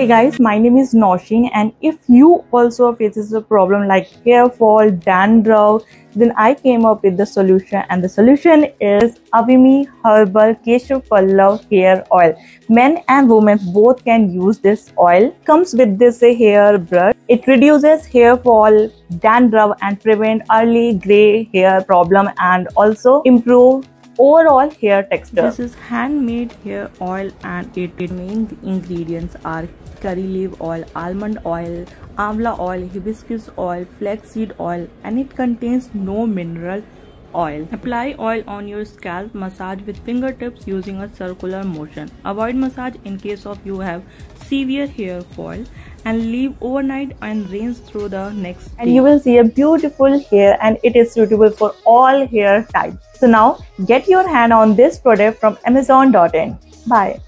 Hey guys, my name is Nosheen and if you also faces a problem like hair fall, dandruff, then I came up with the solution and the solution is Avimee Herbal Keshav Pallav Hair Oil. Men and women both can use this oil. Comes with this hair brush. It reduces hair fall, dandruff and prevent early gray hair problem and also improve overall hair texture. This is handmade hair oil and its main ingredients are curry leaf oil, almond oil, amla oil, hibiscus oil, flaxseed oil and it contains no mineral oil. Apply oil on your scalp, massage with fingertips using a circular motion. Avoid massage in case of you have severe hair fall and leave overnight and rinse through the next day. And you will see a beautiful hair and it is suitable for all hair types. So now get your hand on this product from amazon.in. Bye.